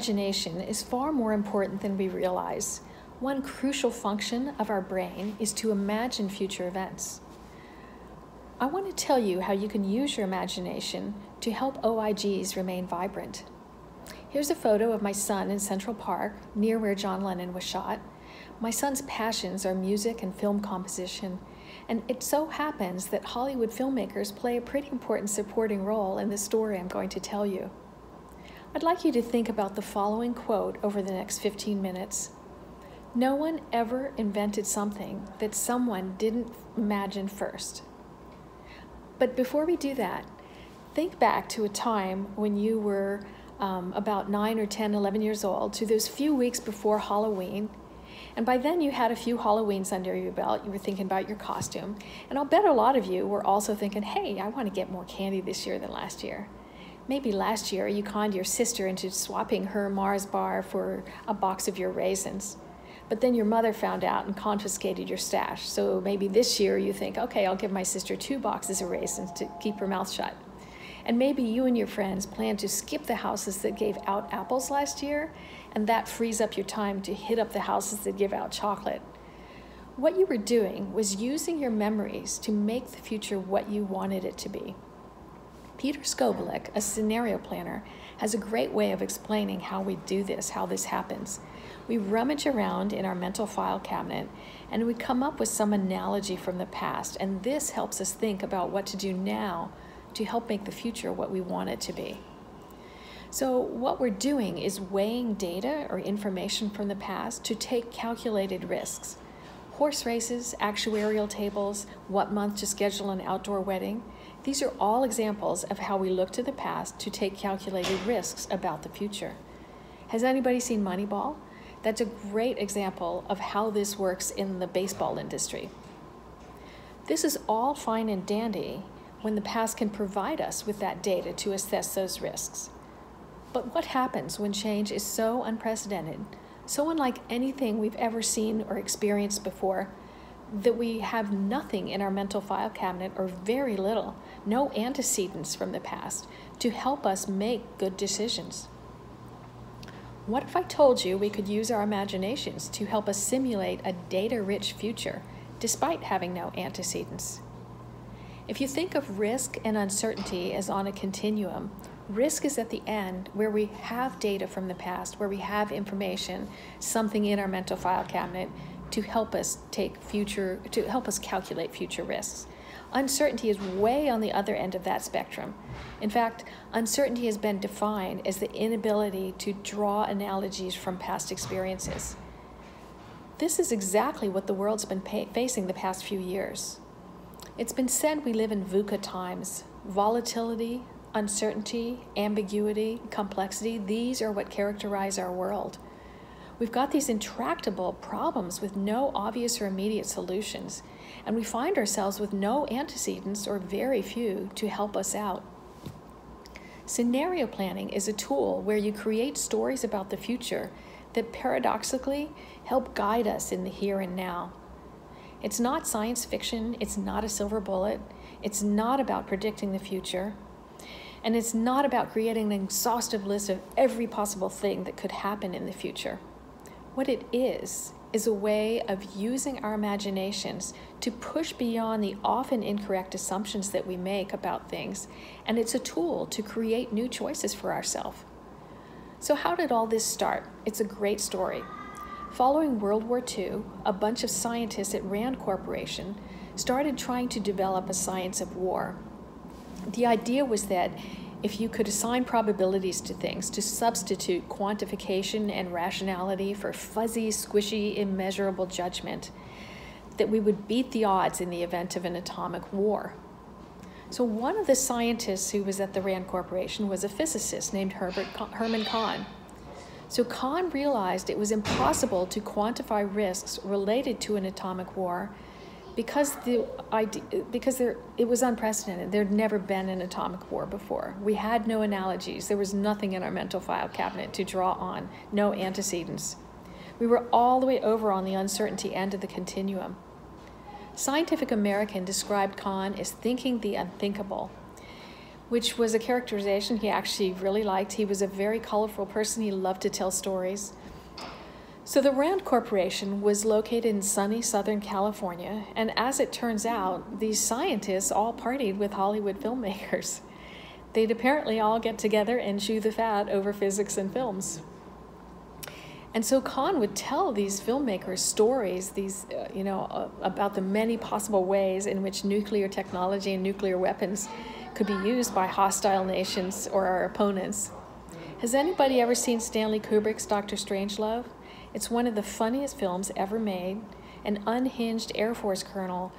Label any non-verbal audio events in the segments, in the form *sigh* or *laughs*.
imagination is far more important than we realize. One crucial function of our brain is to imagine future events. I want to tell you how you can use your imagination to help OIGs remain vibrant. Here's a photo of my son in Central Park, near where John Lennon was shot. My son's passions are music and film composition, and it so happens that Hollywood filmmakers play a pretty important supporting role in the story I'm going to tell you. I'd like you to think about the following quote over the next 15 minutes. No one ever invented something that someone didn't imagine first. But before we do that, think back to a time when you were um, about 9 or 10, 11 years old, to those few weeks before Halloween. And by then you had a few Halloweens under your belt. You were thinking about your costume. And I'll bet a lot of you were also thinking, hey, I want to get more candy this year than last year. Maybe last year you conned your sister into swapping her Mars bar for a box of your raisins. But then your mother found out and confiscated your stash. So maybe this year you think, okay, I'll give my sister two boxes of raisins to keep her mouth shut. And maybe you and your friends plan to skip the houses that gave out apples last year, and that frees up your time to hit up the houses that give out chocolate. What you were doing was using your memories to make the future what you wanted it to be. Peter Scoblic, a scenario planner, has a great way of explaining how we do this, how this happens. We rummage around in our mental file cabinet and we come up with some analogy from the past, and this helps us think about what to do now to help make the future what we want it to be. So, what we're doing is weighing data or information from the past to take calculated risks. Horse races, actuarial tables, what month to schedule an outdoor wedding, these are all examples of how we look to the past to take calculated risks about the future. Has anybody seen Moneyball? That's a great example of how this works in the baseball industry. This is all fine and dandy when the past can provide us with that data to assess those risks. But what happens when change is so unprecedented, so unlike anything we've ever seen or experienced before, that we have nothing in our mental file cabinet or very little, no antecedents from the past to help us make good decisions. What if I told you we could use our imaginations to help us simulate a data rich future despite having no antecedents? If you think of risk and uncertainty as on a continuum, risk is at the end where we have data from the past, where we have information, something in our mental file cabinet to help us take future, to help us calculate future risks. Uncertainty is way on the other end of that spectrum. In fact, uncertainty has been defined as the inability to draw analogies from past experiences. This is exactly what the world's been facing the past few years. It's been said we live in VUCA times. Volatility, uncertainty, ambiguity, complexity, these are what characterize our world. We've got these intractable problems with no obvious or immediate solutions, and we find ourselves with no antecedents or very few to help us out. Scenario planning is a tool where you create stories about the future that paradoxically help guide us in the here and now. It's not science fiction, it's not a silver bullet, it's not about predicting the future, and it's not about creating an exhaustive list of every possible thing that could happen in the future. What it is, is a way of using our imaginations to push beyond the often incorrect assumptions that we make about things, and it's a tool to create new choices for ourselves. So, how did all this start? It's a great story. Following World War II, a bunch of scientists at RAND Corporation started trying to develop a science of war. The idea was that if you could assign probabilities to things to substitute quantification and rationality for fuzzy, squishy, immeasurable judgment, that we would beat the odds in the event of an atomic war. So, one of the scientists who was at the RAND Corporation was a physicist named Herbert Herman Kahn. So, Kahn realized it was impossible to quantify risks related to an atomic war because the idea, because there it was unprecedented. There'd never been an atomic war before. We had no analogies. There was nothing in our mental file cabinet to draw on. No antecedents. We were all the way over on the uncertainty end of the continuum. Scientific American described Kahn as thinking the unthinkable. which was a characterization he actually really liked. He was a very colorful person, he loved to tell stories. So, the RAND Corporation was located in sunny Southern California, and as it turns out, these scientists all partied with Hollywood filmmakers. *laughs* They'd apparently all get together and chew the fat over physics and films. And so Kahn would tell these filmmakers stories, these, uh, you know, uh, about the many possible ways in which nuclear technology and nuclear weapons could be used by hostile nations or our opponents. Has anybody ever seen Stanley Kubrick's Doctor Strangelove? It's one of the funniest films ever made. An unhinged Air Force colonel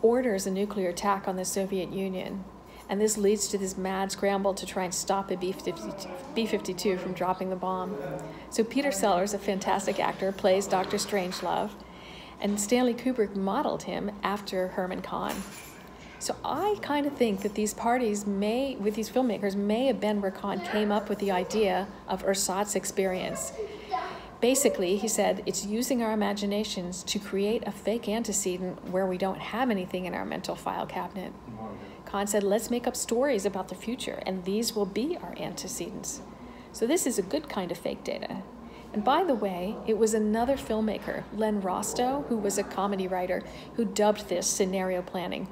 orders a nuclear attack on the Soviet Union, and this leads to this mad scramble to try and stop a B 52 from dropping the bomb. So, Peter Sellers, a fantastic actor, plays Dr. Strangelove, and Stanley Kubrick modeled him after Herman Kahn. So I kind of think that these parties may, with these filmmakers, may have been where Kahn came up with the idea of ersatz experience. Basically, he said, it's using our imaginations to create a fake antecedent where we don't have anything in our mental file cabinet. Kahn said, let's make up stories about the future, and these will be our antecedents. So this is a good kind of fake data. And by the way, it was another filmmaker, Leo Rosten, who was a comedy writer, who dubbed this scenario planning.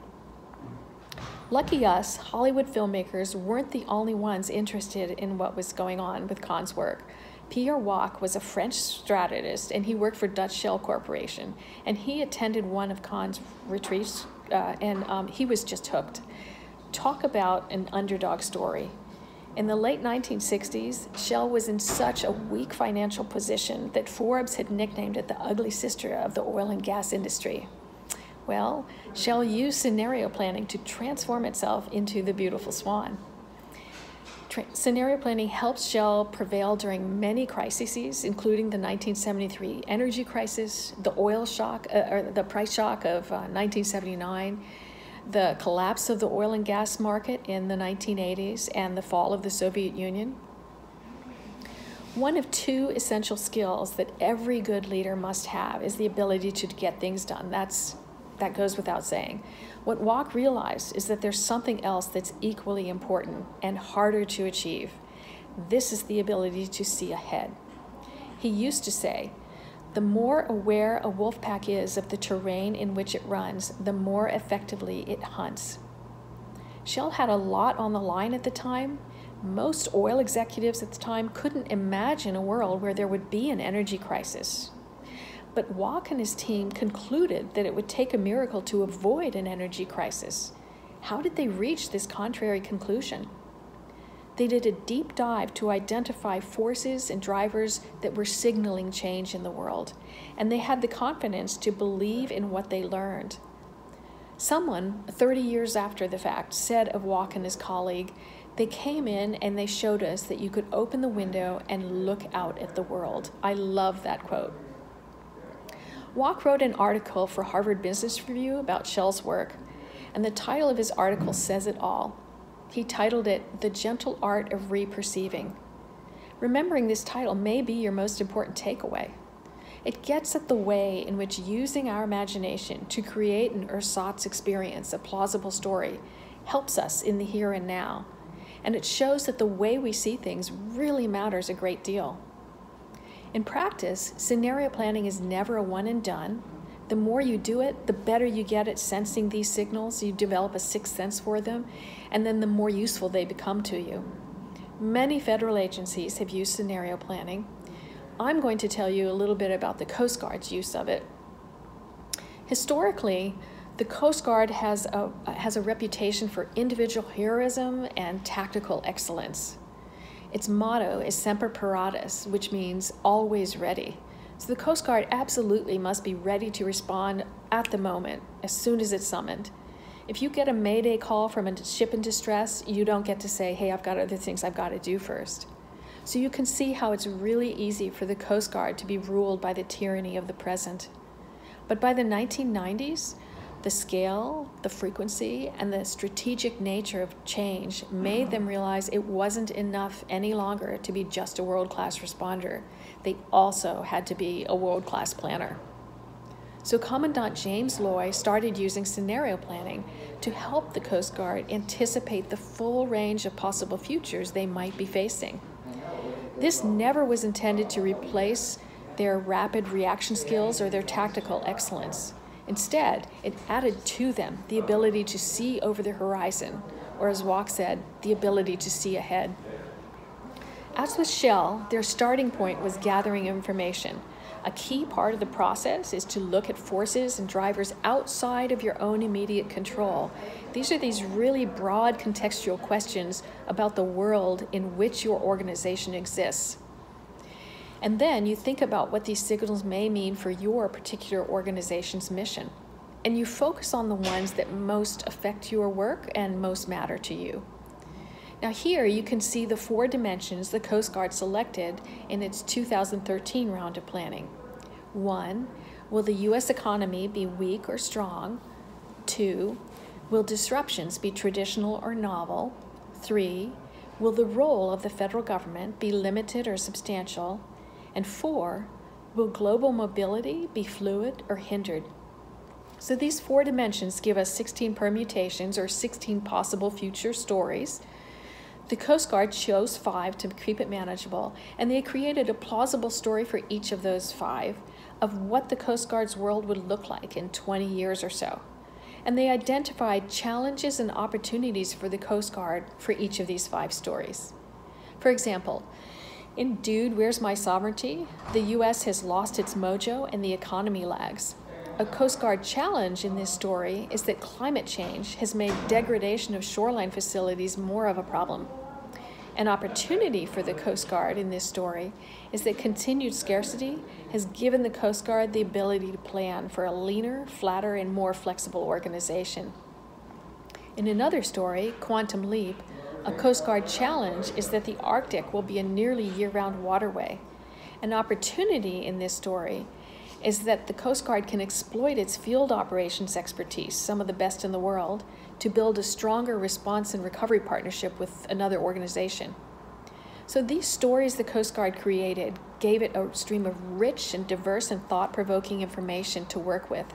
Lucky us, Hollywood filmmakers weren't the only ones interested in what was going on with Kahn's work. Pierre Wack was a French strategist and he worked for Dutch Shell Corporation. And he attended one of Kahn's retreats uh, and um, he was just hooked. Talk about an underdog story. In the late 1960s, Shell was in such a weak financial position that Forbes had nicknamed it the ugly sister of the oil and gas industry. Well, Shell used scenario planning to transform itself into the beautiful swan. Scenario planning helps Shell prevail during many crises, including the 1973 energy crisis, the oil shock, uh, or the price shock of uh, 1979, the collapse of the oil and gas market in the 1980s, and the fall of the Soviet Union. One of two essential skills that every good leader must have is the ability to get things done. That's that goes without saying. What Wack realized is that there's something else that's equally important and harder to achieve. This is the ability to see ahead. He used to say, the more aware a wolf pack is of the terrain in which it runs, the more effectively it hunts. Shell had a lot on the line at the time. Most oil executives at the time couldn't imagine a world where there would be an energy crisis. But Wack and his team concluded that it would take a miracle to avoid an energy crisis. How did they reach this contrary conclusion? They did a deep dive to identify forces and drivers that were signaling change in the world, and they had the confidence to believe in what they learned. Someone, 30 years after the fact, said of Wack and his colleague, they came in and they showed us that you could open the window and look out at the world. I love that quote. Wack wrote an article for Harvard Business Review about Shell's work, and the title of his article says it all. He titled it The Gentle Art of Reperceiving. Remembering this title may be your most important takeaway. It gets at the way in which using our imagination to create an ersatz experience, a plausible story, helps us in the here and now. And it shows that the way we see things really matters a great deal. In practice, scenario planning is never a one and done. The more you do it, the better you get at sensing these signals. You develop a sixth sense for them, and then the more useful they become to you. Many federal agencies have used scenario planning. I'm going to tell you a little bit about the Coast Guard's use of it. Historically, the Coast Guard has a, has a reputation for individual heroism and tactical excellence. Its motto is Semper Paratus, which means always ready. So the Coast Guard absolutely must be ready to respond at the moment, as soon as it's summoned. If you get a mayday call from a ship in distress, you don't get to say, hey, I've got other things I've got to do first. So you can see how it's really easy for the Coast Guard to be ruled by the tyranny of the present. But by the 1990s, the scale, the frequency, and the strategic nature of change made them mm-hmm. realize it wasn't enough any longer to be just a world class responder. They also had to be a world class planner. So Commandant James Loy started using scenario planning to help the Coast Guard anticipate the full range of possible futures they might be facing. This never was intended to replace their rapid reaction skills or their tactical excellence. Instead, it added to them the ability to see over the horizon, or as Wack said, the ability to see ahead. As with Shell, their starting point was gathering information. A key part of the process is to look at forces and drivers outside of your own immediate control. These are these really broad contextual questions about the world in which your organization exists. And then you think about what these signals may mean for your particular organization's mission. And you focus on the ones that most affect your work and most matter to you. Now here you can see the four dimensions the Coast Guard selected in its 2013 round of planning. One, will the U.S. economy be weak or strong? Two, will disruptions be traditional or novel? Three, will the role of the federal government be limited or substantial? And four, will global mobility be fluid or hindered? So these four dimensions give us 16 permutations or 16 possible future stories. The Coast Guard chose five to keep it manageable, and they created a plausible story for each of those five of what the Coast Guard's world would look like in 20 years or so. And they identified challenges and opportunities for the Coast Guard for each of these five stories. For example, in Dude, Where's My Sovereignty? The U.S. has lost its mojo and the economy lags. A Coast Guard challenge in this story is that climate change has made degradation of shoreline facilities more of a problem. An opportunity for the Coast Guard in this story is that continued scarcity has given the Coast Guard the ability to plan for a leaner, flatter, and more flexible organization. In another story, Quantum Leap, a Coast Guard challenge is that the Arctic will be a nearly year-round waterway. An opportunity in this story is that the Coast Guard can exploit its field operations expertise, some of the best in the world, to build a stronger response and recovery partnership with another organization. So these stories the Coast Guard created gave it a stream of rich and diverse and thought-provoking information to work with.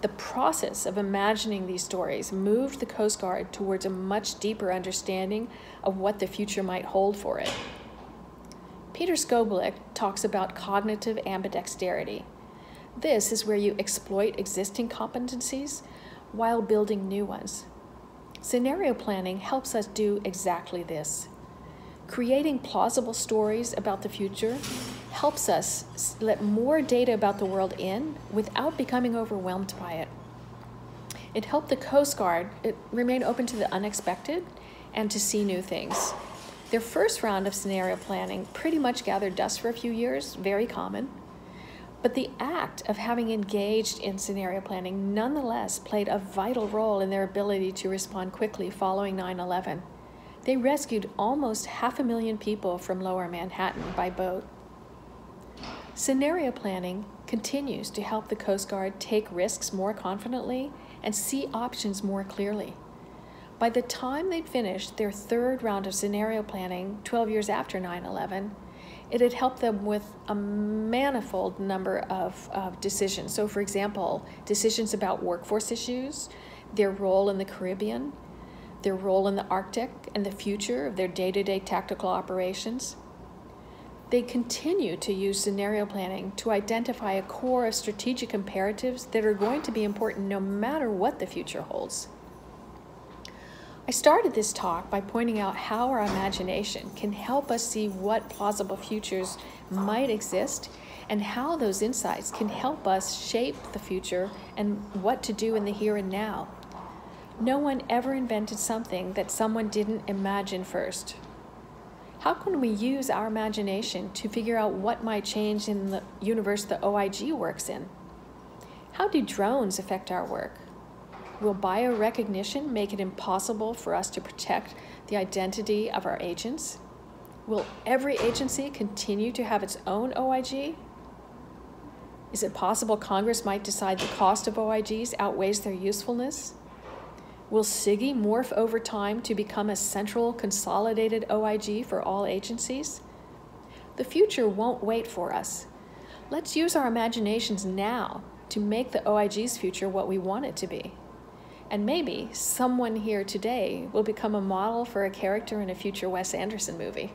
The process of imagining these stories moved the Coast Guard towards a much deeper understanding of what the future might hold for it. Peter Scoblic talks about cognitive ambidexterity. This is where you exploit existing competencies while building new ones. Scenario planning helps us do exactly this. Creating plausible stories about the future helps us let more data about the world in without becoming overwhelmed by it. It helped the Coast Guard remain open to the unexpected and to see new things. Their first round of scenario planning pretty much gathered dust for a few years, very common. But the act of having engaged in scenario planning nonetheless played a vital role in their ability to respond quickly following 9 11. They rescued almost half a million people from lower Manhattan by boat. Scenario planning continues to help the Coast Guard take risks more confidently and see options more clearly. By the time they'd finished their third round of scenario planning 12 years after 9 11, it had helped them with a manifold number of, of decisions. So, for example, decisions about workforce issues, their role in the Caribbean, their role in the Arctic, and the future of their day to day tactical operations. They continue to use scenario planning to identify a core of strategic imperatives that are going to be important no matter what the future holds. I started this talk by pointing out how our imagination can help us see what plausible futures might exist and how those insights can help us shape the future and what to do in the here and now. No one ever invented something that someone didn't imagine first. How can we use our imagination to figure out what might change in the universe the OIG works in? How do drones affect our work? Will biorecognition make it impossible for us to protect the identity of our agents? Will every agency continue to have its own OIG? Is it possible Congress might decide the cost of OIGs outweighs their usefulness? Will CIGIE morph over time to become a central consolidated OIG for all agencies? The future won't wait for us. Let's use our imaginations now to make the OIG's future what we want it to be. And maybe someone here today will become a model for a character in a future Wes Anderson movie.